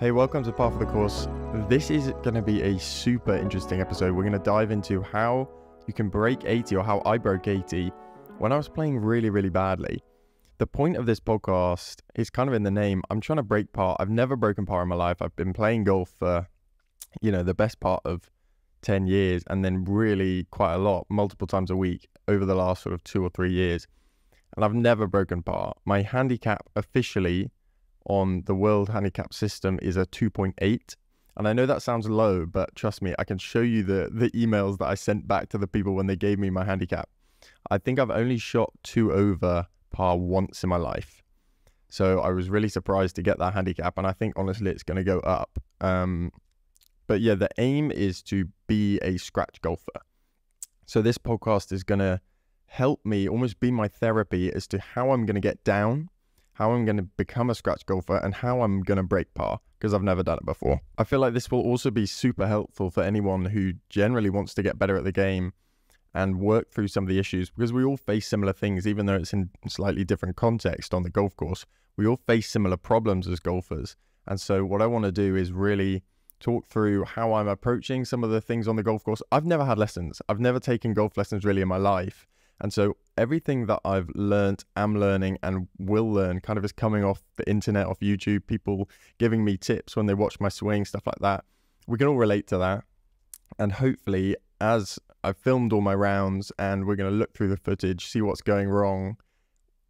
Hey, welcome to Par for the Course. This is going to be a super interesting episode. We're going to dive into how you can break 80 or how I broke 80 when I was playing really, really badly. The point of this podcast is kind of in the name. I'm trying to break par. I've never broken par in my life. I've been playing golf for, you know, the best part of 10 years and then really quite a lot, multiple times a week over the last sort of two or three years. And I've never broken par. My handicap officially on the world handicap system is a 2.8 and I know that sounds low, but trust me, I can show you the the emails that I sent back to the people when they gave me my handicap. I think I've only shot two over par once in my life. So I was really surprised to get that handicap and I think honestly it's going to go up. Um, but yeah, the aim is to be a scratch golfer. So this podcast is going to help me almost be my therapy as to how I'm going to get down how I'm going to become a scratch golfer, and how I'm going to break par because I've never done it before. I feel like this will also be super helpful for anyone who generally wants to get better at the game and work through some of the issues because we all face similar things, even though it's in slightly different context on the golf course. We all face similar problems as golfers. And so, what I want to do is really talk through how I'm approaching some of the things on the golf course. I've never had lessons, I've never taken golf lessons really in my life. And so everything that I've learned, am learning, and will learn kind of is coming off the internet, off YouTube, people giving me tips when they watch my swing, stuff like that. We can all relate to that. And hopefully, as I've filmed all my rounds and we're going to look through the footage, see what's going wrong,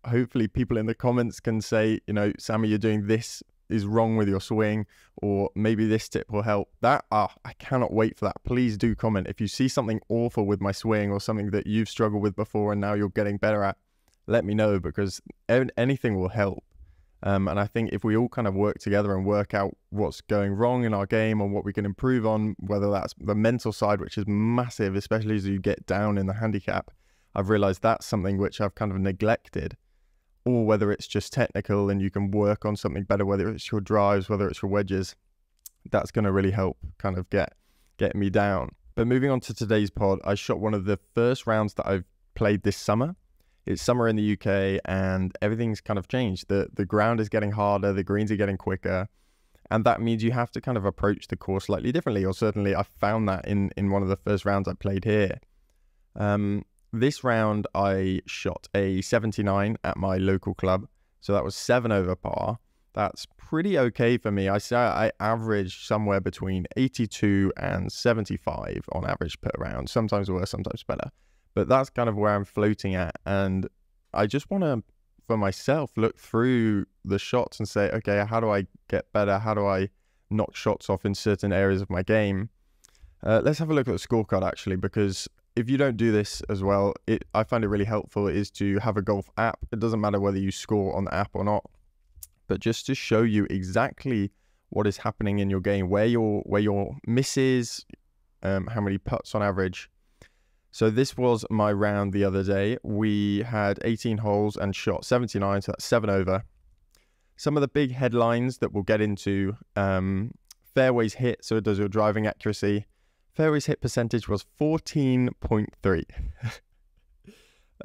hopefully people in the comments can say, you know, Sammy, you're doing this is wrong with your swing, or maybe this tip will help. That ah, I cannot wait for that. Please do comment if you see something awful with my swing or something that you've struggled with before and now you're getting better at. Let me know because anything will help. Um, and I think if we all kind of work together and work out what's going wrong in our game and what we can improve on, whether that's the mental side, which is massive, especially as you get down in the handicap, I've realized that's something which I've kind of neglected or whether it's just technical and you can work on something better, whether it's your drives, whether it's your wedges, that's going to really help kind of get get me down. But moving on to today's pod, I shot one of the first rounds that I've played this summer. It's summer in the UK and everything's kind of changed. The the ground is getting harder, the greens are getting quicker. And that means you have to kind of approach the course slightly differently, or certainly I found that in in one of the first rounds I played here. Um, this round, I shot a 79 at my local club. So that was seven over par. That's pretty okay for me. I say I average somewhere between 82 and 75 on average per round. Sometimes worse, sometimes better. But that's kind of where I'm floating at. And I just want to, for myself, look through the shots and say, okay, how do I get better? How do I knock shots off in certain areas of my game? Uh, let's have a look at the scorecard actually, because if you don't do this as well, it I find it really helpful is to have a golf app. It doesn't matter whether you score on the app or not, but just to show you exactly what is happening in your game, where your where your misses, um, how many putts on average. So this was my round the other day. We had 18 holes and shot 79, so that's seven over. Some of the big headlines that we'll get into: um, fairways hit, so it does your driving accuracy Fairways hit percentage was 14.3.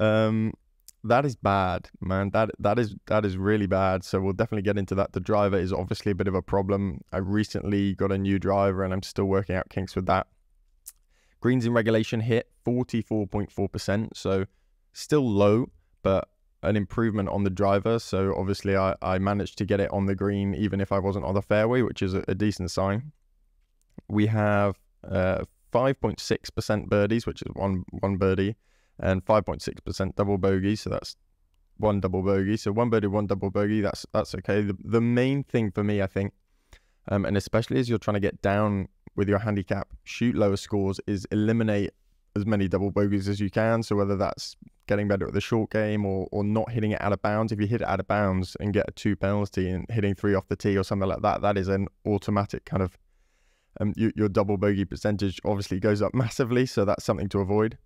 um, that is bad, man. That that is that is really bad. So we'll definitely get into that. The driver is obviously a bit of a problem. I recently got a new driver and I'm still working out kinks with that. Greens in regulation hit 44.4%, so still low, but an improvement on the driver. So obviously I, I managed to get it on the green even if I wasn't on the fairway, which is a, a decent sign. We have uh, 5.6% birdies, which is one one birdie, and 5.6% double bogey. So that's one double bogey. So one birdie, one double bogey. That's that's okay. The the main thing for me, I think, um, and especially as you're trying to get down with your handicap, shoot lower scores, is eliminate as many double bogeys as you can. So whether that's getting better at the short game or or not hitting it out of bounds. If you hit it out of bounds and get a two penalty and hitting three off the tee or something like that, that is an automatic kind of um, you, your double bogey percentage obviously goes up massively, so that's something to avoid.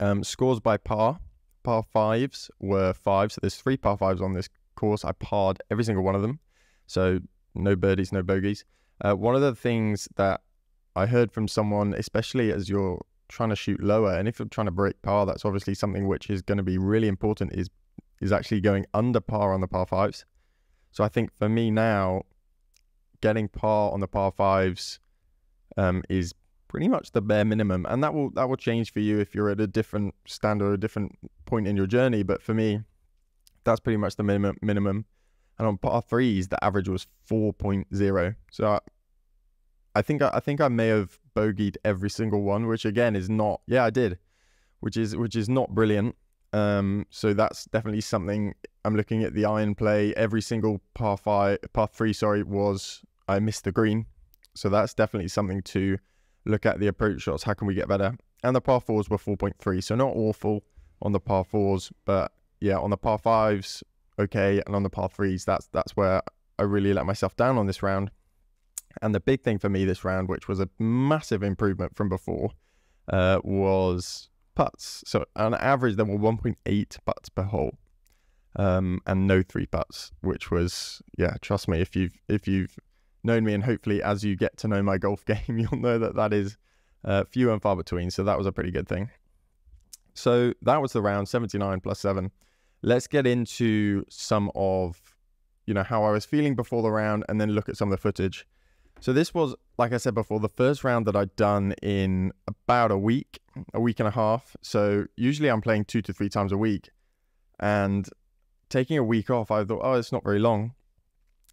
Um, scores by par, par fives were five, so there's three par fives on this course. I parred every single one of them, so no birdies, no bogeys. Uh, one of the things that I heard from someone, especially as you're trying to shoot lower, and if you're trying to break par, that's obviously something which is going to be really important. Is is actually going under par on the par fives. So I think for me now, getting par on the par fives um, is pretty much the bare minimum, and that will that will change for you if you're at a different standard a different point in your journey. But for me, that's pretty much the minimum. Minimum, and on par threes, the average was four point zero. So I, I think I, I think I may have bogeyed every single one, which again is not. Yeah, I did, which is which is not brilliant. Um, so that's definitely something I'm looking at the iron play. Every single par five, par three, sorry, was I missed the green. So that's definitely something to look at the approach shots. How can we get better? And the par fours were 4.3, so not awful on the par fours, but yeah, on the par fives, okay, and on the par threes, that's that's where I really let myself down on this round. And the big thing for me this round, which was a massive improvement from before, uh, was putts. So on average, there were 1.8 putts per hole, um, and no three putts, which was yeah. Trust me, if you've if you've known me, and hopefully as you get to know my golf game, you'll know that that is uh, few and far between. So that was a pretty good thing. So that was the round 79 plus seven. Let's get into some of you know how I was feeling before the round, and then look at some of the footage. So this was, like I said before, the first round that I'd done in about a week, a week and a half. So usually I'm playing two to three times a week. And taking a week off, I thought, oh, it's not very long.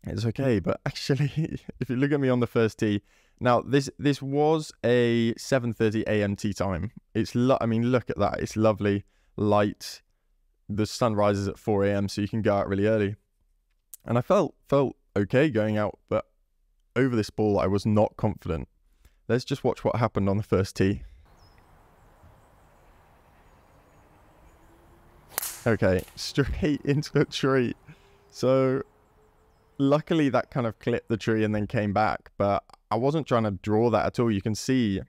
It's okay. But actually, if you look at me on the first tee, now this this was a 7:30 a.m. tee time. It's lo- I mean, look at that. It's lovely, light. The sun rises at 4 a.m. so you can go out really early. And I felt felt okay going out, but over this ball, I was not confident. Let's just watch what happened on the first tee. Okay, straight into a tree. So, luckily that kind of clipped the tree and then came back, but I wasn't trying to draw that at all. You can see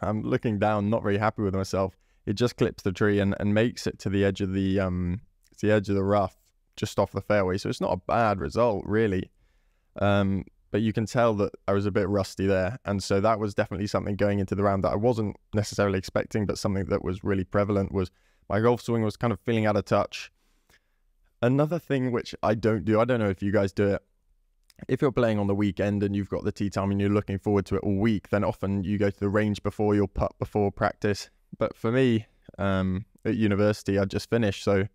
I'm looking down, not very happy with myself. It just clips the tree and, and makes it to the edge of the um the edge of the rough, just off the fairway. So it's not a bad result, really. Um, but you can tell that I was a bit rusty there. And so that was definitely something going into the round that I wasn't necessarily expecting, but something that was really prevalent was my golf swing was kind of feeling out of touch. Another thing which I don't do, I don't know if you guys do it. If you're playing on the weekend and you've got the tee time and you're looking forward to it all week, then often you go to the range before your putt before practice. But for me, um, at university, I just finished, so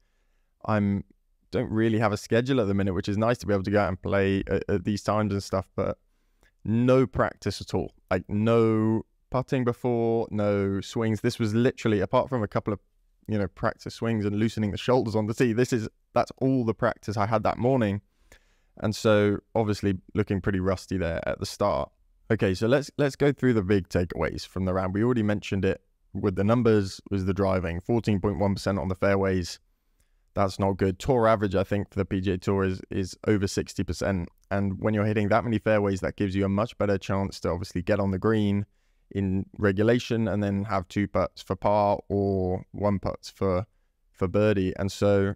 I'm don't really have a schedule at the minute, which is nice to be able to go out and play at, at these times and stuff. But no practice at all. Like no putting before, no swings. This was literally apart from a couple of you know practice swings and loosening the shoulders on the tee. This is that's all the practice I had that morning, and so obviously looking pretty rusty there at the start. Okay, so let's let's go through the big takeaways from the round. We already mentioned it with the numbers was the driving, 14.1% on the fairways, that's not good. Tour average, I think, for the PGA Tour is is over sixty percent, and when you're hitting that many fairways, that gives you a much better chance to obviously get on the green in regulation, and then have two putts for par or one putts for for birdie. And so,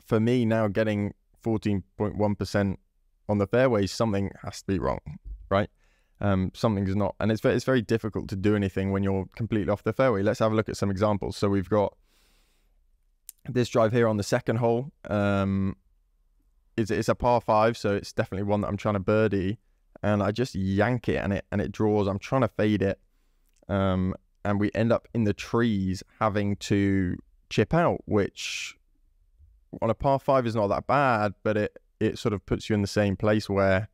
for me now, getting fourteen point one percent on the fairways, something has to be wrong, right? Um, something's not, and it's it's very difficult to do anything when you're completely off the fairway. Let's have a look at some examples. So we've got this drive here on the second hole um, is it's a par five, so it's definitely one that I'm trying to birdie, and I just yank it and it and it draws. I'm trying to fade it, um, and we end up in the trees having to chip out, which on a par five is not that bad, but it it sort of puts you in the same place where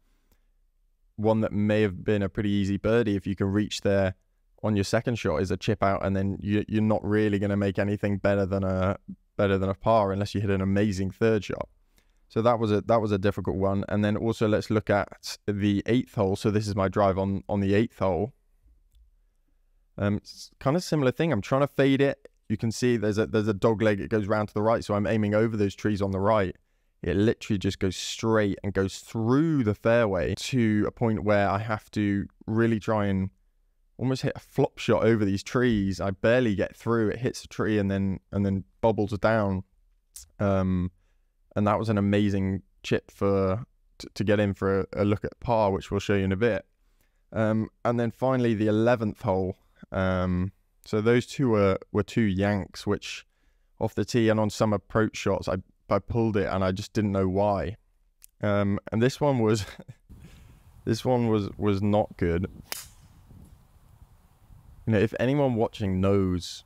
one that may have been a pretty easy birdie if you can reach there on your second shot is a chip out, and then you, you're not really going to make anything better than a better than a par unless you hit an amazing third shot. So that was a that was a difficult one. And then also let's look at the eighth hole. So this is my drive on on the eighth hole. Um, it's kind of similar thing. I'm trying to fade it. You can see there's a there's a dog leg. It goes round to the right, so I'm aiming over those trees on the right. It literally just goes straight and goes through the fairway to a point where I have to really try and almost hit a flop shot over these trees. I barely get through. It hits a tree and then and then bobbles down. Um, and that was an amazing chip for to, to get in for a, a, look at par, which we'll show you in a bit. Um, and then finally the eleventh hole. Um, so those two were were two yanks, which off the tee and on some approach shots, I I pulled it and I just didn't know why. Um, and this one was This one was was not good. You know, if anyone watching knows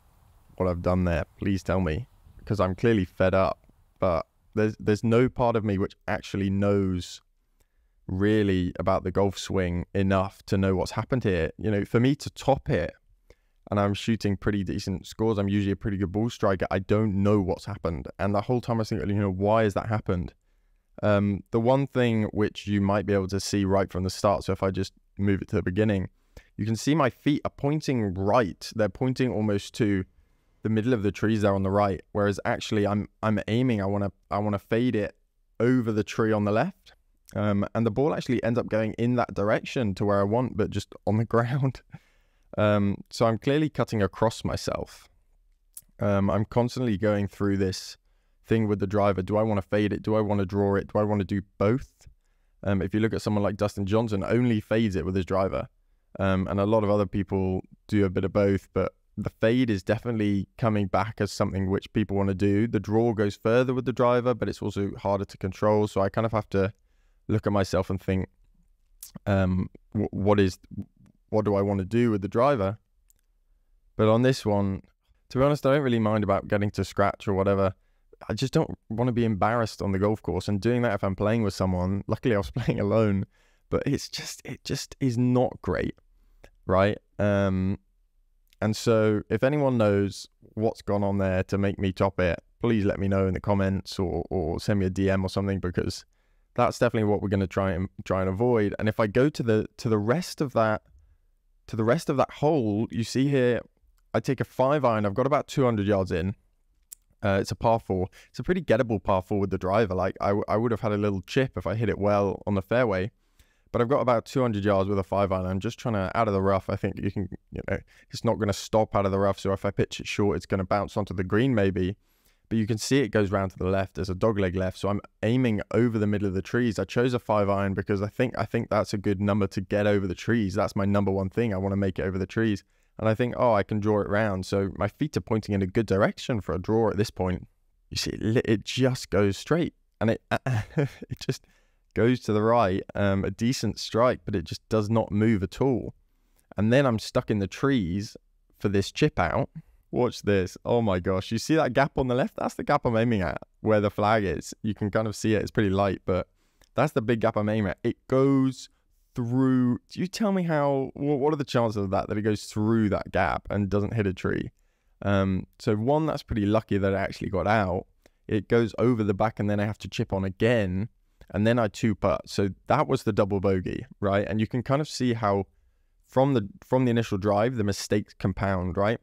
what I've done there, please tell me because I'm clearly fed up. But there's there's no part of me which actually knows really about the golf swing enough to know what's happened here. You know, for me to top it and I'm shooting pretty decent scores, I'm usually a pretty good ball striker. I don't know what's happened. And the whole time I thinking, you know, why has that happened? Um, the one thing which you might be able to see right from the start, so if I just move it to the beginning, you can see my feet are pointing right. They're pointing almost to the middle of the trees there on the right, whereas actually I'm I'm aiming. I want to I want to fade it over the tree on the left, um, and the ball actually ends up going in that direction to where I want, but just on the ground. Um, so I'm clearly cutting across myself. Um, I'm constantly going through this thing with the driver. Do I want to fade it? Do I want to draw it? Do I want to do both? Um, if you look at someone like Dustin Johnson, only fades it with his driver. Um, and a lot of other people do a bit of both, but the fade is definitely coming back as something which people want to do. The draw goes further with the driver, but it's also harder to control. So I kind of have to look at myself and think, um, what is, what do I want to do with the driver? But on this one, to be honest, I don't really mind about getting to scratch or whatever. I just don't want to be embarrassed on the golf course and doing that if I'm playing with someone. Luckily, I was playing alone, but it's just it just is not great, right? Um, and so if anyone knows what's gone on there to make me top it, please let me know in the comments or or send me a DM or something because that's definitely what we're going to try and try and avoid. And if I go to the to the rest of that to the rest of that hole, you see here, I take a five iron. I've got about 200 yards in uh, it's a par four. It's a pretty gettable par four with the driver. Like I, I would have had a little chip if I hit it well on the fairway, but I've got about 200 yards with a five iron. I'm just trying to out of the rough. I think you can, you know, it's not going to stop out of the rough. So if I pitch it short, it's going to bounce onto the green maybe. But you can see it goes round to the left. There's a dog leg left, so I'm aiming over the middle of the trees. I chose a five iron because I think I think that's a good number to get over the trees. That's my number one thing. I want to make it over the trees. And I think, oh, I can draw it round. So my feet are pointing in a good direction for a draw at this point. You see, it, it just goes straight and it it just goes to the right, um, a decent strike, but it just does not move at all. And then I'm stuck in the trees for this chip out. Watch this. Oh my gosh. You see that gap on the left? That's the gap I'm aiming at where the flag is. You can kind of see it. It's pretty light, but that's the big gap I'm aiming at. It goes through. Do you tell me how? What are the chances of that? That it goes through that gap and doesn't hit a tree. Um, so one, that's pretty lucky that it actually got out. It goes over the back, and then I have to chip on again, and then I two putt. So that was the double bogey, right? And you can kind of see how from the from the initial drive, the mistakes compound, right?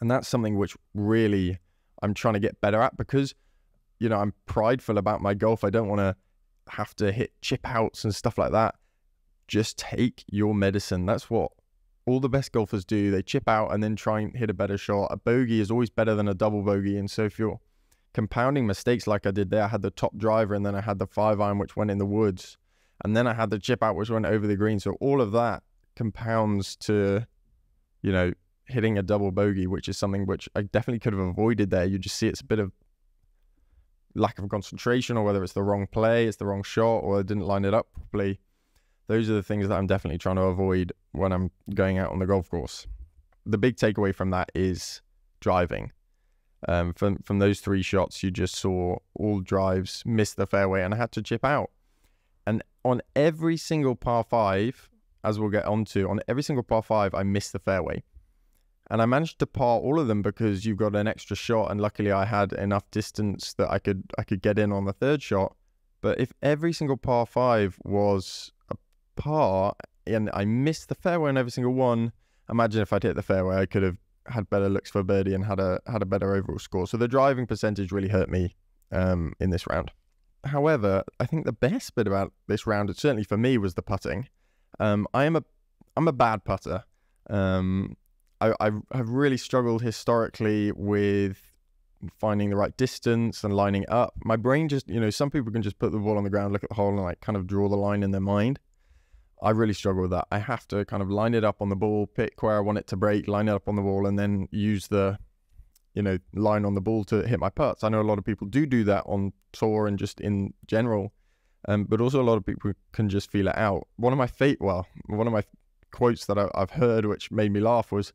And that's something which really I'm trying to get better at because you know I'm prideful about my golf. I don't want to have to hit chip outs and stuff like that just take your medicine. That's what all the best golfers do. They chip out and then try and hit a better shot. A bogey is always better than a double bogey. And so if you're compounding mistakes like I did there, I had the top driver and then I had the five iron which went in the woods. And then I had the chip out which went over the green. So all of that compounds to, you know, hitting a double bogey, which is something which I definitely could have avoided there. You just see it's a bit of lack of concentration or whether it's the wrong play, it's the wrong shot, or I didn't line it up properly those are the things that I'm definitely trying to avoid when I'm going out on the golf course. The big takeaway from that is driving. Um, from from those three shots, you just saw all drives miss the fairway, and I had to chip out. And on every single par five, as we'll get onto, on every single par five, I missed the fairway, and I managed to par all of them because you've got an extra shot, and luckily I had enough distance that I could I could get in on the third shot. But if every single par five was a par and I missed the fairway on every single one. Imagine if I'd hit the fairway, I could have had better looks for birdie and had a had a better overall score. So the driving percentage really hurt me um, in this round. However, I think the best bit about this round, certainly for me, was the putting. Um, I am a I'm a bad putter. Um, I, I have really struggled historically with finding the right distance and lining up. My brain just, you know, some people can just put the ball on the ground, look at the hole, and like kind of draw the line in their mind. I really struggle with that. I have to kind of line it up on the ball, pick where I want it to break, line it up on the wall, and then use the, you know, line on the ball to hit my putts. I know a lot of people do do that on tour and just in general. Um, but also a lot of people can just feel it out. One of my fate, well, one of my quotes that I, have heard, which made me laugh, was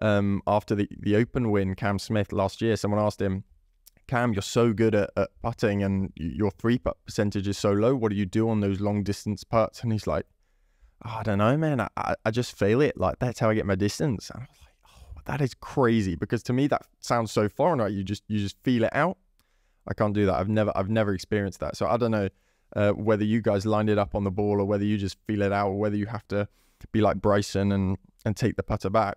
um, after the the Open win, Cam Smith last year. Someone asked him, "Cam, you're so good at, at putting, and your three putt percentage is so low. What do you do on those long distance putts?" And he's like, oh, "I don't know, man. I, I just feel it. Like that's how I get my distance." And I was like, "Oh, that is crazy," because to me that sounds so foreign. Right? You just you just feel it out. I can't do that. I've never I've never experienced that. So I don't know uh, whether you guys lined it up on the ball or whether you just feel it out or whether you have to be like Bryson and and take the putter back.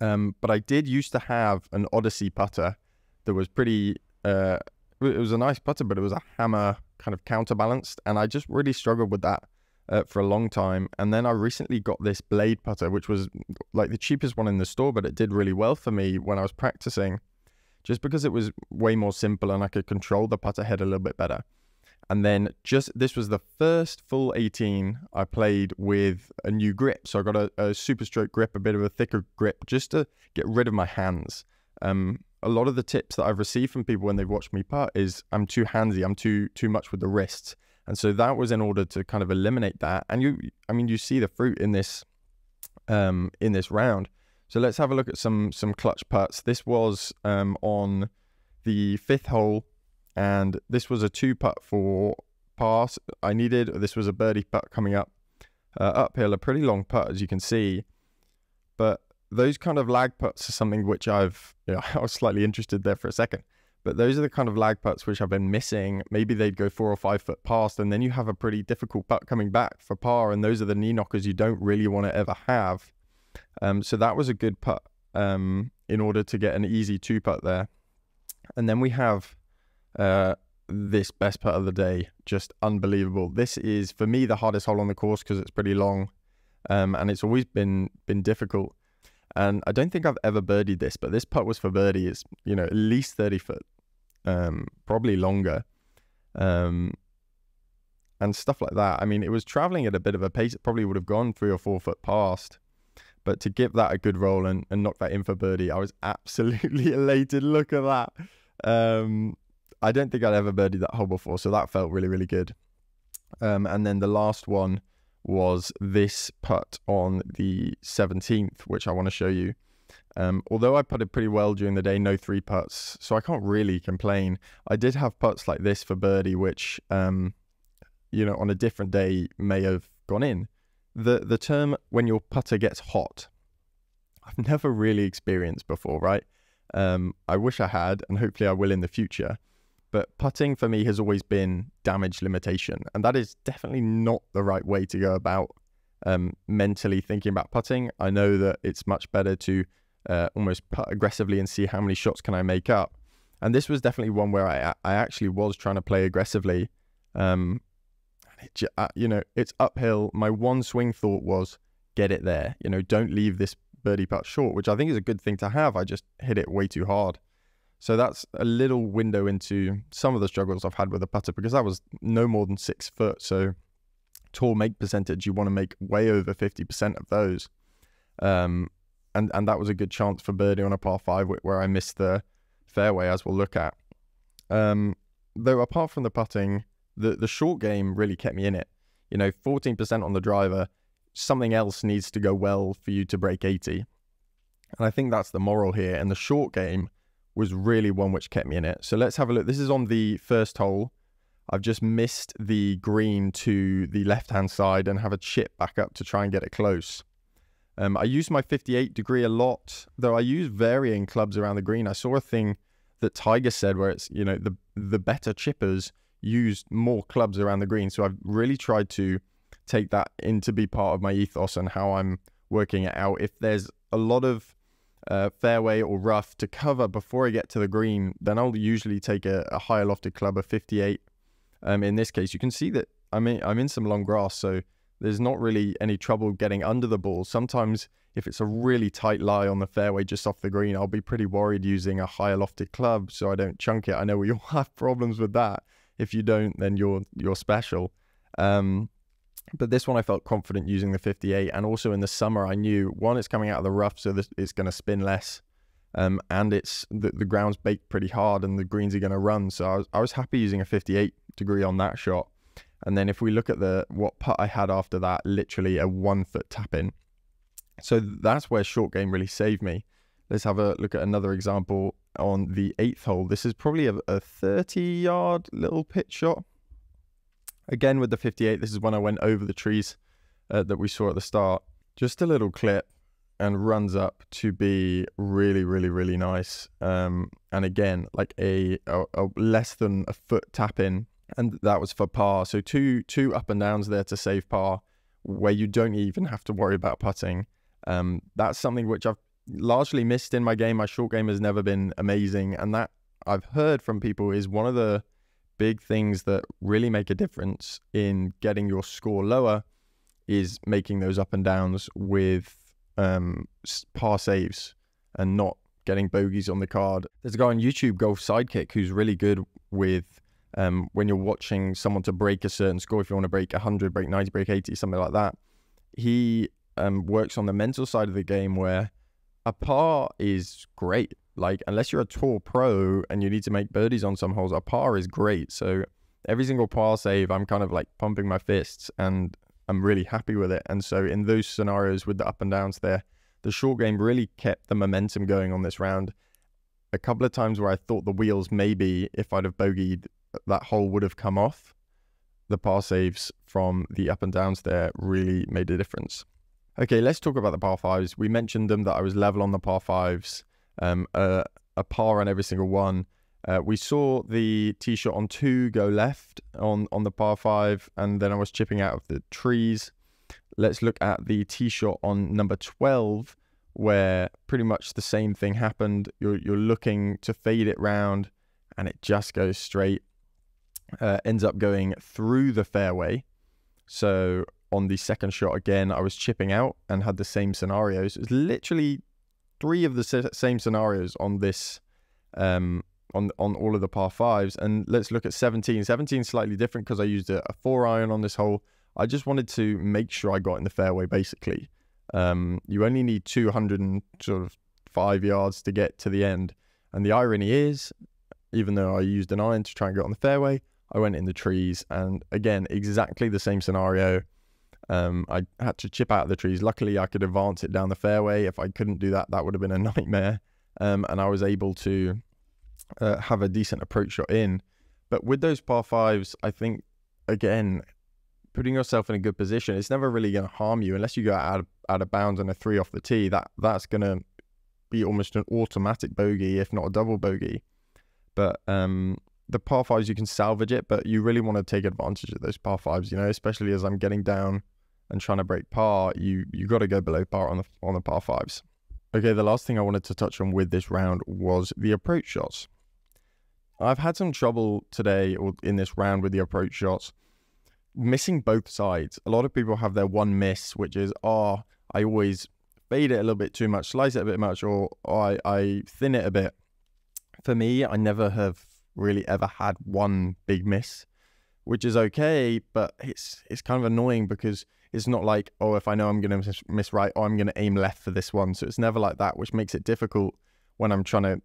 Um, but I did used to have an Odyssey putter that was pretty. Uh, it was a nice putter, but it was a hammer kind of counterbalanced, and I just really struggled with that uh, for a long time. And then I recently got this blade putter, which was like the cheapest one in the store, but it did really well for me when I was practicing, just because it was way more simple and I could control the putter head a little bit better. And then just this was the first full 18 I played with a new grip. So I got a, a SuperStroke grip, a bit of a thicker grip, just to get rid of my hands. Um, a lot of the tips that I've received from people when they've watched me putt is I'm too handsy, I'm too too much with the wrists. And so that was in order to kind of eliminate that. And you I mean you see the fruit in this um in this round. So let's have a look at some some clutch putts. This was um on the fifth hole and this was a two putt for pass. I needed this was a birdie putt coming up uh, uphill, a pretty long putt as you can see, but those kind of lag putts are something which I've you know, I was slightly interested there for a second. But those are the kind of lag putts which I've been missing. Maybe they'd go four or five foot past, and then you have a pretty difficult putt coming back for par, and those are the knee knockers you don't really want to ever have. Um, so that was a good putt um, in order to get an easy two putt there. And then we have uh, this best part of the day, just unbelievable. This is for me the hardest hole on the course because it's pretty long, um, and it's always been been difficult. And I don't think I've ever birdied this, but this putt was for birdie. It's you know at least thirty foot, um, probably longer, um, and stuff like that. I mean, it was traveling at a bit of a pace. It probably would have gone three or four foot past. But to give that a good roll and, and knock that in for birdie, I was absolutely elated. Look at that. Um, I don't think I'd ever birdied that hole before, so that felt really, really good. Um, and then the last one was this putt on the 17th, which I want to show you. Um, although I putted pretty well during the day, no three putts, so I can't really complain. I did have putts like this for birdie, which, um, you know, on a different day may have gone in. The the term when your putter gets hot, I've never really experienced before, right? Um, I wish I had, and hopefully I will in the future. But putting for me has always been damage limitation. And that is definitely not the right way to go about um, mentally thinking about putting. I know that it's much better to uh, almost putt aggressively and see how many shots can I make up. And this was definitely one where I, I actually was trying to play aggressively. Um, it, uh, you know, it's uphill. My one swing thought was get it there. You know, don't leave this birdie putt short, which I think is a good thing to have. I just hit it way too hard. So that's a little window into some of the struggles I've had with the putter because that was no more than six foot. So tall make percentage, you want to make way over 50% of those. Um, and, and that was a good chance for birdie on a par five where I missed the fairway, as we'll look at. Um, though apart from the putting, the, the short game really kept me in it. You know, 14% on the driver, something else needs to go well for you to break 80. And I think that's the moral here. And the short game, was really one which kept me in it. So let's have a look. This is on the first hole. I've just missed the green to the left-hand side and have a chip back up to try and get it close. Um, I use my 58 degree a lot, though I use varying clubs around the green. I saw a thing that Tiger said where it's, you know, the, the better chippers use more clubs around the green. So I've really tried to take that in to be part of my ethos and how I'm working it out. If there's a lot of uh, fairway or rough to cover before I get to the green, then I'll usually take a, a higher lofted club, a 58. Um, in this case, you can see that I'm in, I'm in some long grass, so there's not really any trouble getting under the ball. Sometimes if it's a really tight lie on the fairway just off the green, I'll be pretty worried using a higher lofted club so I don't chunk it. I know we all have problems with that. If you don't, then you're you're special. Um, but this one I felt confident using the 58. And also in the summer, I knew one, it's coming out of the rough, so this, it's going to spin less. Um, and it's the, the ground's baked pretty hard and the greens are going to run. So I was, I was happy using a 58 degree on that shot. And then if we look at the what putt I had after that, literally a one foot tap in. So that's where short game really saved me. Let's have a look at another example on the eighth hole. This is probably a, a 30 yard little pitch shot. Again with the 58, this is when I went over the trees uh, that we saw at the start. Just a little clip and runs up to be really, really, really nice. Um, and again, like a, a, a, less than a foot tap in, and that was for par. So two two up and downs there to save par, where you don't even have to worry about putting. Um, that's something which I've largely missed in my game. My short game has never been amazing, and that I've heard from people is one of the big things that really make a difference in getting your score lower is making those up and downs with um, par saves and not getting bogeys on the card. There's a guy on YouTube, Golf Sidekick, who's really good with um, when you're watching someone to break a certain score. If you want to break 100, break 90, break 80, something like that. He um, works on the mental side of the game where a par is great. Like, unless you're a tour pro and you need to make birdies on some holes, a par is great. So every single par save, I'm kind of like pumping my fists and I'm really happy with it. And so in those scenarios with the up and downs there, the short game really kept the momentum going on this round. A couple of times where I thought the wheels maybe if I'd have bogeyed that hole would have come off. The par saves from the up and downs there really made a difference. Okay, let's talk about the par fives. We mentioned them that I was level on the par fives, um, uh, a par on every single one. Uh, we saw the tee shot on two go left on, on the par five, and then I was chipping out of the trees. Let's look at the tee shot on number 12, where pretty much the same thing happened. You're, you're looking to fade it round, and it just goes straight. Uh, ends up going through the fairway. So on the second shot again, I was chipping out and had the same scenarios. It's literally three of the same scenarios on this um, on on all of the par fives. And let's look at 17. 17 slightly different because I used a, a, four iron on this hole. I just wanted to make sure I got in the fairway. Basically, um, you only need 200 and sort of five yards to get to the end. And the irony is, even though I used an iron to try and get on the fairway, I went in the trees. And again, exactly the same scenario. Um, I had to chip out of the trees. Luckily, I could advance it down the fairway. If I couldn't do that, that would have been a nightmare. Um, and I was able to uh, have a decent approach shot in. But with those par fives, I think again, putting yourself in a good position, it's never really going to harm you unless you go out of, out of bounds and a three off the tee. That that's going to be almost an automatic bogey, if not a double bogey. But um, the par fives, you can salvage it, but you really want to take advantage of those par fives. You know, especially as I'm getting down and trying to break par, you you got to go below par on the on the par fives. Okay, the last thing I wanted to touch on with this round was the approach shots. I've had some trouble today or in this round with the approach shots, missing both sides. A lot of people have their one miss, which is, oh, I always fade it a little bit too much, slice it a bit much, or, or I, I thin it a bit. For me, I never have really ever had one big miss, which is okay, but it's it's kind of annoying because it's not like, oh, if I know I'm going to miss, miss right, oh, I'm going to aim left for this one. So it's never like that, which makes it difficult when I'm trying to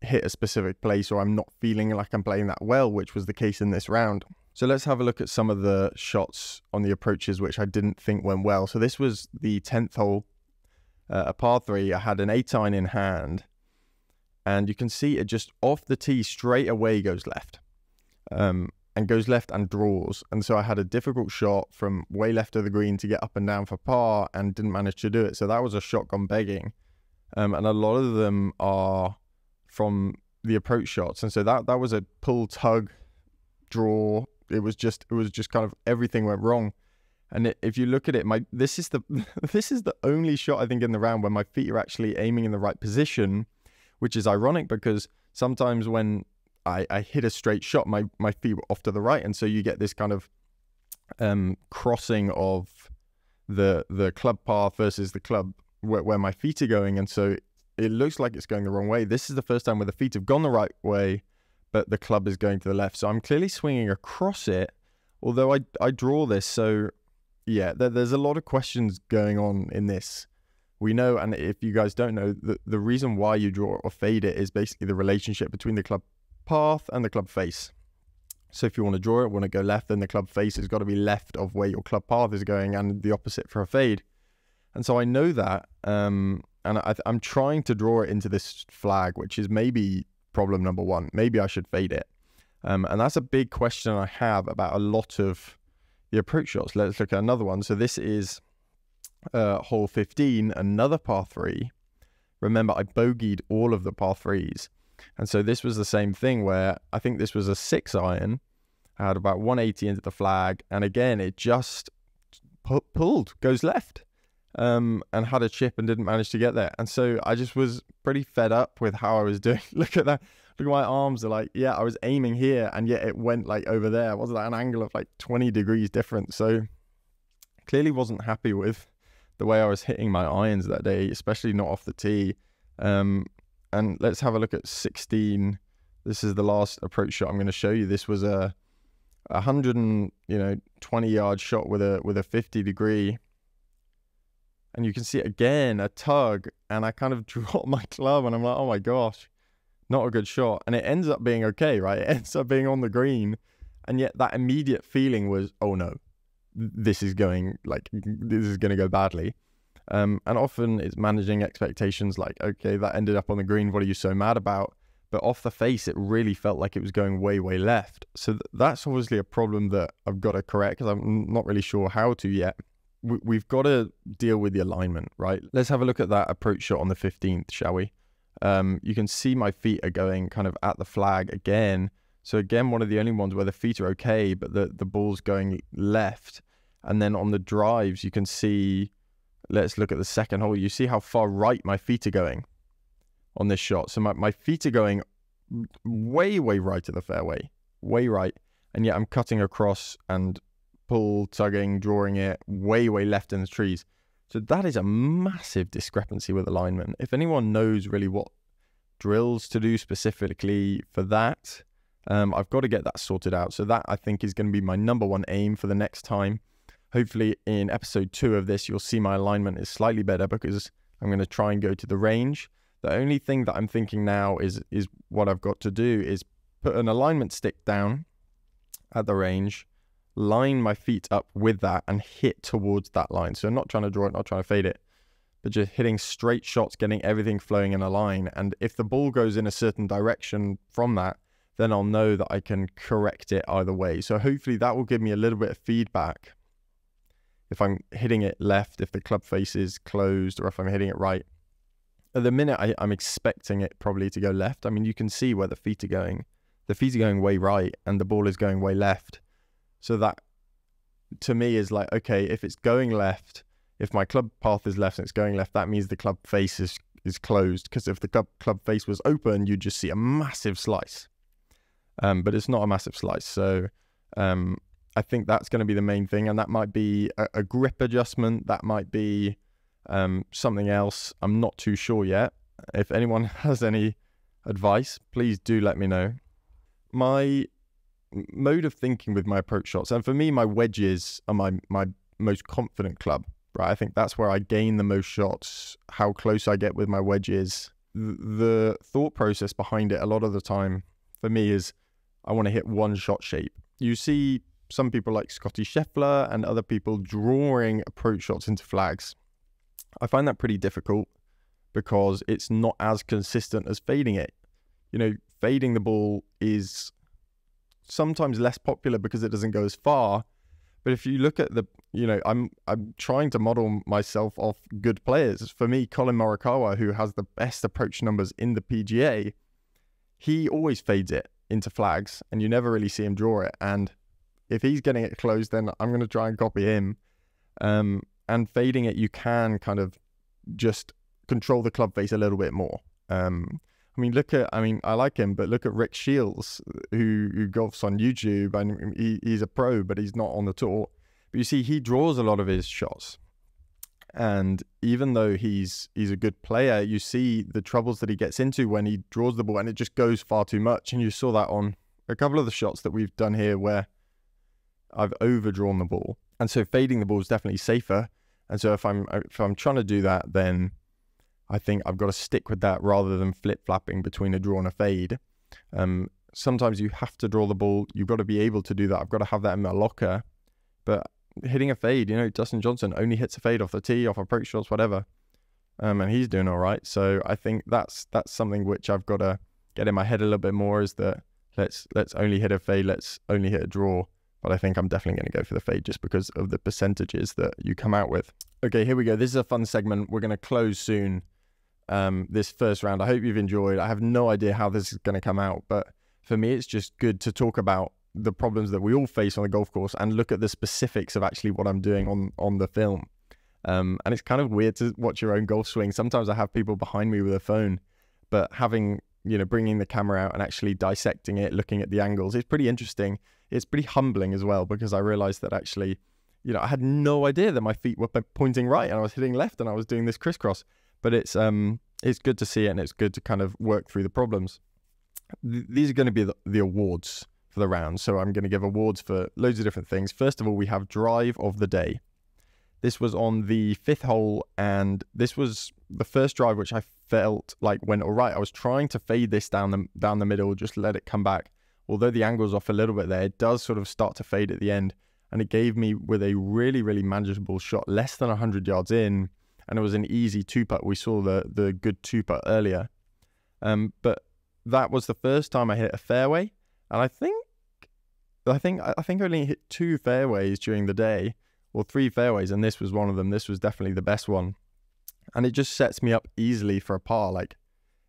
hit a specific place or I'm not feeling like I'm playing that well, which was the case in this round. So let's have a look at some of the shots on the approaches which I didn't think went well. So this was the 10th hole, uh, a par 3. I had an 8 iron in hand and you can see it just off the tee straight away goes left. Um, and goes left and draws. And so I had a difficult shot from way left of the green to get up and down for par and didn't manage to do it. So that was a shotgun begging. Um, and a lot of them are from the approach shots, and so that that was a pull tug draw. It was just it was just kind of everything went wrong. And it, if you look at it, my this is the this is the only shot I think in the round where my feet are actually aiming in the right position, which is ironic because sometimes when I, I hit a straight shot, my my feet were off to the right, and so you get this kind of um, crossing of the the club path versus the club where, where my feet are going, and so it looks like it's going the wrong way. This is the first time where the feet have gone the right way, but the club is going to the left. So I'm clearly swinging across it, although I, I draw this. So yeah, there, there's a lot of questions going on in this. We know, and if you guys don't know, the, the reason why you draw or fade it is basically the relationship between the club path and the club face. So if you want to draw it, want to go left, then the club face has got to be left of where your club path is going and the opposite for a fade. And so I know that, um, and I, am trying to draw it into this flag, which is maybe problem number one. Maybe I should fade it. Um, and that's a big question I have about a lot of the approach shots. Let's look at another one. So this is uh, hole 15, another par three. Remember, I bogeyed all of the par threes. And so this was the same thing where I think this was a six iron. I had about 180 into the flag. And again, it just pu- pulled, goes left, um, and had a chip and didn't manage to get there. And so I just was pretty fed up with how I was doing. Look at that. Look at my arms are like, yeah, I was aiming here and yet it went like over there. Wasn't that an angle of like 20 degrees different? So clearly wasn't happy with the way I was hitting my irons that day, especially not off the tee. Um, and let's have a look at 16. This is the last approach shot I'm going to show you. This was a 100 and you know 20 yard shot with a with a 50 degree and you can see again a tug and i kind of drop my club and i'm like oh my gosh not a good shot and it ends up being okay right it ends up being on the green and yet that immediate feeling was oh no this is going like this is going to go badly um, and often it's managing expectations like, okay, that ended up on the green. What are you so mad about? But off the face, it really felt like it was going way, way left. So th- that's obviously a problem that I've got to correct because I'm not really sure how to yet. We- we've got to deal with the alignment, right? Let's have a look at that approach shot on the 15th, shall we? Um, you can see my feet are going kind of at the flag again. So again, one of the only ones where the feet are okay, but the, the ball's going left. And then on the drives, you can see Let's look at the second hole. You see how far right my feet are going on this shot. So my, my feet are going way, way right of the fairway, way right. And yet I'm cutting across and pull, tugging, drawing it way, way left in the trees. So that is a massive discrepancy with alignment. If anyone knows really what drills to do specifically for that, um, I've got to get that sorted out. So that I think is going to be my number one aim for the next time hopefully in episode two of this, you'll see my alignment is slightly better because I'm going to try and go to the range. The only thing that I'm thinking now is is what I've got to do is put an alignment stick down at the range, line my feet up with that and hit towards that line. So I'm not trying to draw it, not trying to fade it, but just hitting straight shots, getting everything flowing in a line. And if the ball goes in a certain direction from that, then I'll know that I can correct it either way. So hopefully that will give me a little bit of feedback if I'm hitting it left, if the club face is closed, or if I'm hitting it right. At the minute, I, am expecting it probably to go left. I mean, you can see where the feet are going. The feet are going way right, and the ball is going way left. So that, to me, is like, okay, if it's going left, if my club path is left and it's going left, that means the club face is, is closed. Because if the club, club face was open, you'd just see a massive slice. Um, but it's not a massive slice. So um, I think that's going to be the main thing, and that might be a, a grip adjustment. That might be um, something else. I'm not too sure yet. If anyone has any advice, please do let me know. My mode of thinking with my approach shots, and for me, my wedges are my my most confident club. Right, I think that's where I gain the most shots. How close I get with my wedges. The thought process behind it, a lot of the time, for me, is I want to hit one shot shape. You see some people like Scottie Scheffler and other people drawing approach shots into flags. I find that pretty difficult because it's not as consistent as fading it. You know, fading the ball is sometimes less popular because it doesn't go as far. But if you look at the, you know, I'm I'm trying to model myself off good players. For me, Collin Morikawa, who has the best approach numbers in the PGA, he always fades it into flags, and you never really see him draw it. And if he's getting it closed, then I'm going to try and copy him. Um, and fading it, you can kind of just control the club face a little bit more. Um, I mean, look at, I mean, I like him, but look at Rick Shields, who, who golfs on YouTube and he, he's a pro, but he's not on the tour. But you see, he draws a lot of his shots. And even though he's he's a good player, you see the troubles that he gets into when he draws the ball and it just goes far too much. And you saw that on a couple of the shots that we've done here where I've overdrawn the ball, and so fading the ball is definitely safer. And so if I'm if I'm trying to do that, then I think I've got to stick with that rather than flip flapping between a draw and a fade. Um, sometimes you have to draw the ball. You've got to be able to do that. I've got to have that in my locker. But hitting a fade, you know, Dustin Johnson only hits a fade off the tee, off approach shots, whatever. Um, and he's doing all right. So I think that's that's something which I've got to get in my head a little bit more is that let's let's only hit a fade, let's only hit a draw. But I think I'm definitely going to go for the fade just because of the percentages that you come out with. Okay, here we go. This is a fun segment. We're going to close soon. Um, this first round. I hope you've enjoyed. I have no idea how this is going to come out, but for me, it's just good to talk about the problems that we all face on the golf course and look at the specifics of actually what I'm doing on on the film. Um, and it's kind of weird to watch your own golf swing. Sometimes I have people behind me with a phone, but having you know bringing the camera out and actually dissecting it, looking at the angles, it's pretty interesting. It's pretty humbling as well because I realized that actually, you know, I had no idea that my feet were pointing right and I was hitting left and I was doing this crisscross. But it's um it's good to see it and it's good to kind of work through the problems. Th- these are going to be the, the awards for the round. So I'm going to give awards for loads of different things. First of all, we have drive of the day. This was on the fifth hole, and this was the first drive which I felt like went all right. I was trying to fade this down the down the middle, just let it come back. Although the angle's off a little bit there, it does sort of start to fade at the end, and it gave me with a really really manageable shot, less than hundred yards in, and it was an easy two putt. We saw the the good two putt earlier, um, but that was the first time I hit a fairway, and I think I think I think I only hit two fairways during the day or three fairways, and this was one of them. This was definitely the best one, and it just sets me up easily for a par. Like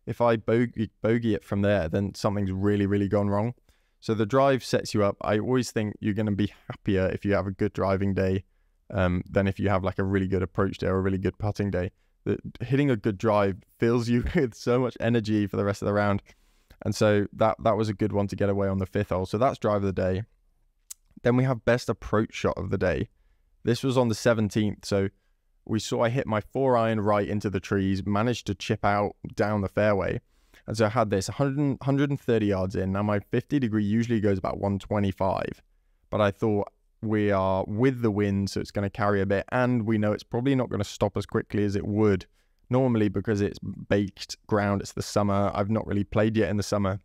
if I bogey bogey it from there, then something's really really gone wrong. So the drive sets you up. I always think you're going to be happier if you have a good driving day um, than if you have like a really good approach day or a really good putting day. That hitting a good drive fills you with so much energy for the rest of the round. And so that that was a good one to get away on the fifth hole. So that's drive of the day. Then we have best approach shot of the day. This was on the 17th. So we saw I hit my four iron right into the trees, managed to chip out down the fairway. And so I had this 100, 130 yards in. Now my 50 degree usually goes about 125. But I thought we are with the wind, so it's going to carry a bit. And we know it's probably not going to stop as quickly as it would normally because it's baked ground. It's the summer. I've not really played yet in the summer.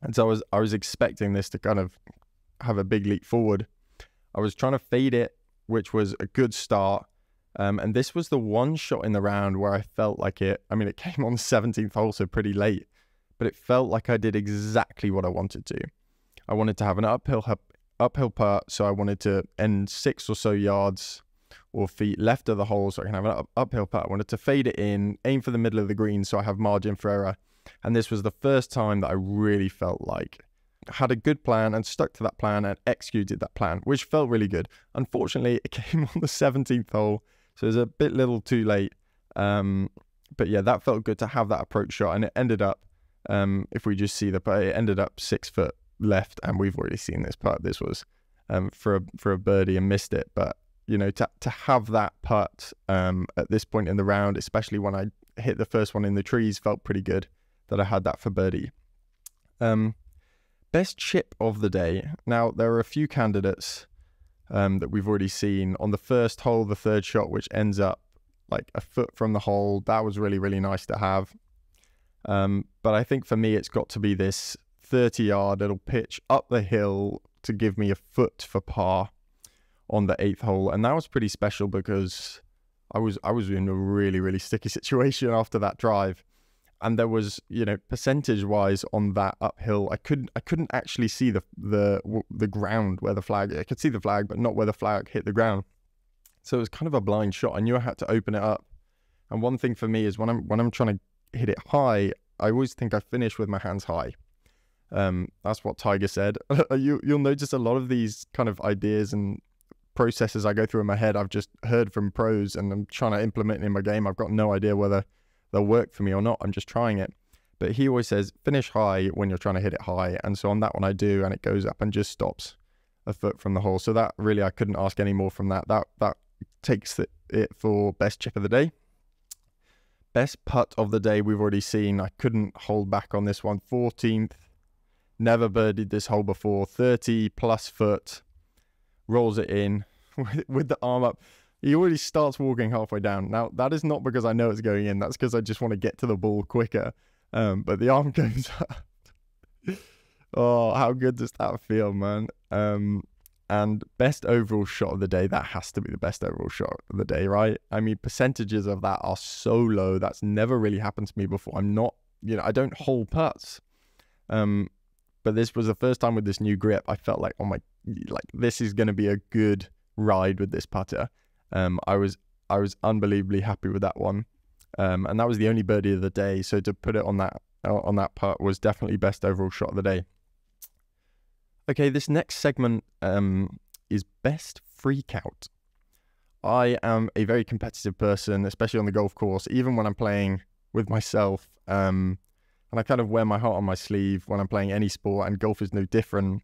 And so I was I was expecting this to kind of have a big leap forward. I was trying to fade it which was a good start. Um, and this was the one shot in the round where I felt like it. I mean, it came on the 17th hole, so pretty late, but it felt like I did exactly what I wanted to. I wanted to have an uphill uphill putt, so I wanted to end six or so yards or feet left of the hole, so I can have an up, uphill putt. I wanted to fade it in, aim for the middle of the green, so I have margin for error. And this was the first time that I really felt like had a good plan and stuck to that plan and executed that plan, which felt really good. Unfortunately, it came on the 17th hole, so it was a bit little too late. Um, but yeah, that felt good to have that approach shot, and it ended up. Um, if we just see the putt, it ended up six foot left, and we've already seen this putt. This was um, for a for a birdie and missed it, but you know to to have that putt um, at this point in the round, especially when I hit the first one in the trees, felt pretty good that I had that for birdie. Um, Best chip of the day. Now, there are a few candidates um, that we've already seen. On the first hole, the third shot, which ends up like a foot from the hole, that was really, really nice to have. Um, but I think for me, it's got to be this 30 yard little pitch up the hill to give me a foot for par on the eighth hole. And that was pretty special because I was I was in a really, really sticky situation after that drive and there was you know percentage wise on that uphill i couldn't i couldn't actually see the the the ground where the flag i could see the flag but not where the flag hit the ground. So it was kind of a blind shot. I knew i had to open it up. And one thing for me is when i'm when i'm trying to hit it high i always think i finish with my hands high. Um, that's what tiger said. You you'll notice a lot of these kind of ideas and processes i go through in my head i've just heard from pros and i'm trying to implement in my game. I've got no idea whether they'll work for me or not. I'm just trying it. But he always says finish high when you're trying to hit it high. And so on that one I do and it goes up and just stops a foot from the hole. So that really I couldn't ask any more from that. That that takes it for best chip of the day. Best putt of the day we've already seen. I couldn't hold back on this one. 14th. Never birdied this hole before. 30 plus foot. Rolls it in with, with the arm up. He already starts walking halfway down. Now, that is not because I know it's going in. That's because I just want to get to the ball quicker. Um, but the arm goes up. oh, how good does that feel, man? Um, and best overall shot of the day, that has to be the best overall shot of the day, right? I mean, percentages of that are so low. That's never really happened to me before. I'm not, you know, I don't hold putts. Um, but this was the first time with this new grip. I felt like, oh my, like this is going to be a good ride with this putter. Um, I was, I was unbelievably happy with that one. Um, and that was the only birdie of the day. So to put it on that, on that putt was definitely best overall shot of the day. Okay, this next segment um, is best freak out. I am a very competitive person, especially on the golf course, even when I'm playing with myself. Um, and I kind of wear my heart on my sleeve when I'm playing any sport, and golf is no different.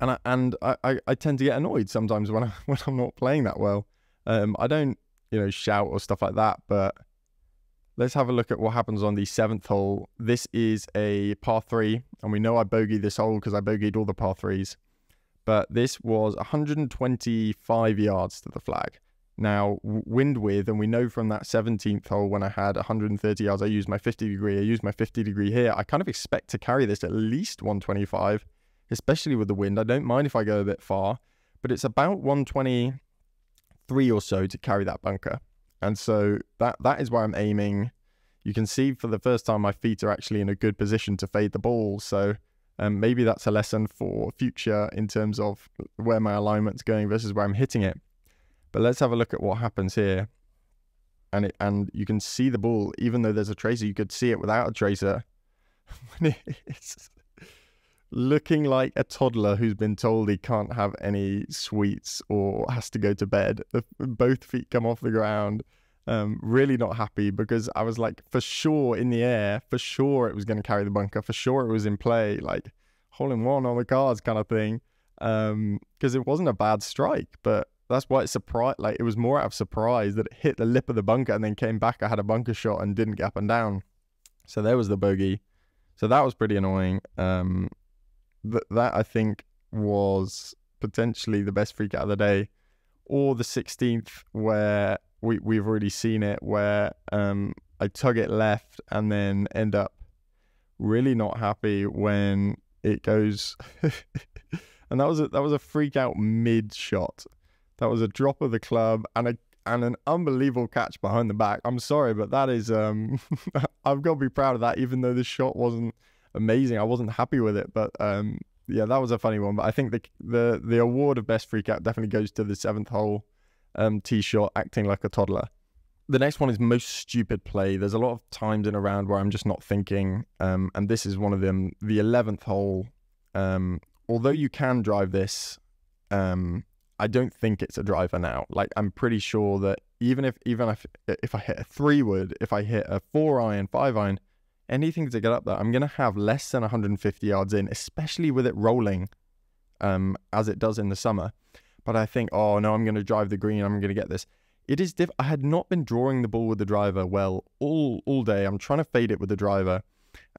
And I and I, I, tend to get annoyed sometimes when I when I'm not playing that well. Um, I don't you know shout or stuff like that, but Let's have a look at what happens on the seventh hole. This is a par three, and we know I bogeyed this hole because I bogeyed all the par threes. But this was 125 yards to the flag. Now, wind with, and we know from that 17th hole when I had 130 yards, I used my 50 degree, I used my 50 degree here. I kind of expect to carry this at least 125, especially with the wind. I don't mind if I go a bit far, but it's about 123 or so to carry that bunker. And so that that is where I'm aiming. You can see for the first time my feet are actually in a good position to fade the ball. So um, maybe that's a lesson for future in terms of where my alignment's going versus where I'm hitting it. But let's have a look at what happens here. And it, and you can see the ball, even though there's a tracer, you could see it without a tracer. it's looking like a toddler who's been told he can't have any sweets or has to go to bed. Both feet come off the ground. Um, really not happy because I was like, for sure in the air, for sure it was going to carry the bunker, for sure it was in play, like hole in one on the cards kind of thing. Because um, it wasn't a bad strike, but that's why it's surprised. Like it was more out of surprise that it hit the lip of the bunker and then came back. I had a bunker shot and didn't get up and down. So there was the bogey. So that was pretty annoying. Um, that that I think was potentially the best freak out of the day, or the 16th where we we've already seen it where um I tug it left and then end up really not happy when it goes and that was a that was a freak out mid shot. That was a drop of the club and a and an unbelievable catch behind the back. I'm sorry, but that is um I've got to be proud of that even though the shot wasn't amazing. I wasn't happy with it, but um, yeah, that was a funny one. But I think the the the award of best freak out definitely goes to the seventh hole um, tee shot, acting like a toddler. The next one is most stupid play. There's a lot of times in a round where I'm just not thinking, um, and this is one of them. The eleventh hole. Um, although you can drive this, um, I don't think it's a driver now. Like I'm pretty sure that even if even if if I hit a three wood, if I hit a four iron, five iron, anything to get up there, I'm going to have less than 150 yards in, especially with it rolling um, as it does in the summer. But I think, oh no, I'm going to drive the green. I'm going to get this. It is diff. I had not been drawing the ball with the driver well all all day. I'm trying to fade it with the driver,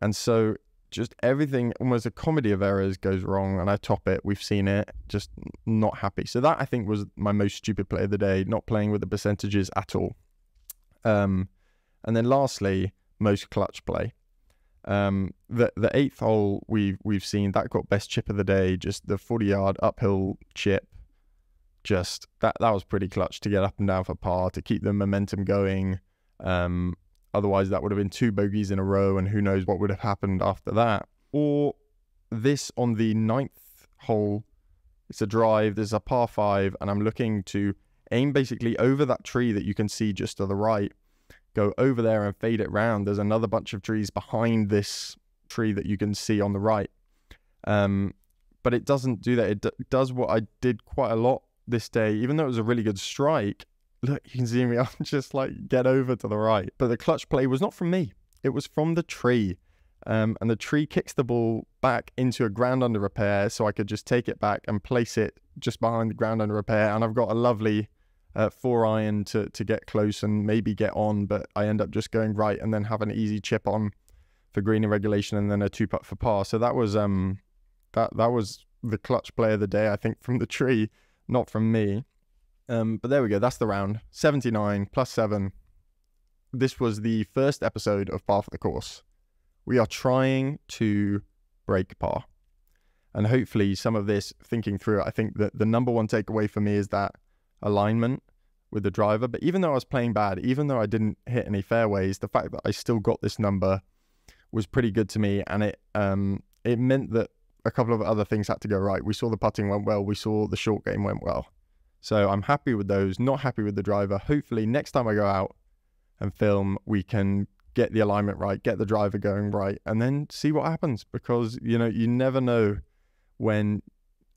and so just everything, almost a comedy of errors, goes wrong, and I top it. We've seen it. Just not happy. So that I think was my most stupid play of the day. Not playing with the percentages at all. Um, and then lastly, most clutch play. Um, the the eighth hole we've we've seen that got best chip of the day, just the forty yard uphill chip. Just that that was pretty clutch to get up and down for par to keep the momentum going. Um, otherwise, that would have been two bogeys in a row, and who knows what would have happened after that. Or this on the ninth hole, it's a drive. There's a par five, and I'm looking to aim basically over that tree that you can see just to the right go over there and fade it round. There's another bunch of trees behind this tree that you can see on the right. Um, but it doesn't do that. It does what I did quite a lot this day, even though it was a really good strike. Look, you can see me. I'm just like get over to the right. But the clutch play was not from me. It was from the tree. Um, and the tree kicks the ball back into a ground under repair, so I could just take it back and place it just behind the ground under repair. And I've got a lovely uh, four iron to to get close and maybe get on, but I end up just going right and then have an easy chip on for green and regulation and then a two putt for par. So that was um that that was the clutch play of the day, I think, from the tree, not from me. Um, but there we go. That's the round. 79 plus seven. This was the first episode of Par for the Course. We are trying to break par. And hopefully, some of this thinking through I think that the number one takeaway for me is that alignment with the driver. But even though I was playing bad, even though I didn't hit any fairways, the fact that I still got this number was pretty good to me, and it um, it meant that a couple of other things had to go right. We saw the putting went well. We saw the short game went well. So I'm happy with those. Not happy with the driver. Hopefully, next time I go out and film, we can get the alignment right, get the driver going right, and then see what happens. Because you know, you never know when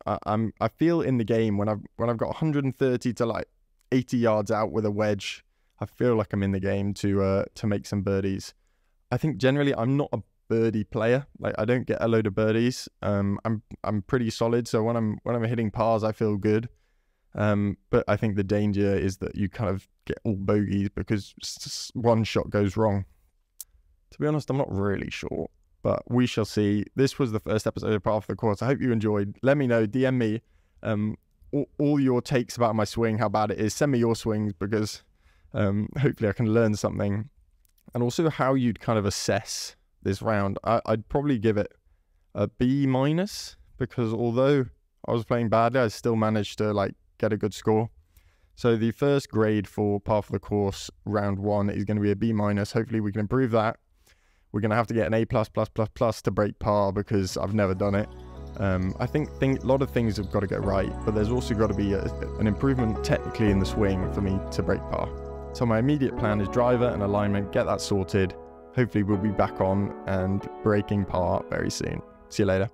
I, I'm. I feel in the game when I've when I've got 130 to like 80 yards out with a wedge. I feel like I'm in the game to uh, to make some birdies. I think generally I'm not a birdie player. Like I don't get a load of birdies. Um, I'm I'm pretty solid. So when I'm when I'm hitting pars, I feel good. Um, but I think the danger is that you kind of get all bogeys because one shot goes wrong. To be honest, I'm not really sure, but we shall see. This was the first episode of Par for the Course. I hope you enjoyed. Let me know. DM me um, all, all, your takes about my swing, how bad it is. Send me your swings because um, hopefully I can learn something, and also how you'd kind of assess this round. I, I'd probably give it a B minus because although I was playing badly, I still managed to like get a good score. So the first grade for Par for the Course round one is going to be a B minus. Hopefully we can improve that. We're going to have to get an A plus plus plus plus to break par because I've never done it. Um, I think, think a lot of things have got to go right, but there's also got to be a, an improvement technically in the swing for me to break par. So my immediate plan is driver and alignment, get that sorted. Hopefully we'll be back on and breaking par very soon. See you later.